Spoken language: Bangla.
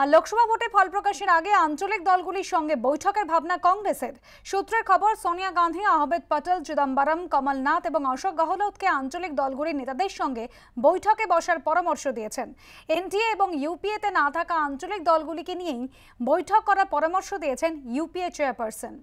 আর লোকসভা ভোটে ফল প্রকাশের আগে আঞ্চলিক দলগুলির সঙ্গে বৈঠকের ভাবনা কংগ্রেসের। সূত্রের খবর, সোনিয়া গান্ধী, আহমেদ পটেল, চিদম্বরম, কমলনাথ এবং অশোক গহলোতকে আঞ্চলিক দলগুলির নেতাদের সঙ্গে বৈঠকে বসার পরামর্শ দিয়েছেন। এনডিএ এবং ইউপিএতে না থাকা আঞ্চলিক দলগুলিকে নিয়েই বৈঠক করার পরামর্শ দিয়েছেন ইউপিএ চেয়ারপারসন।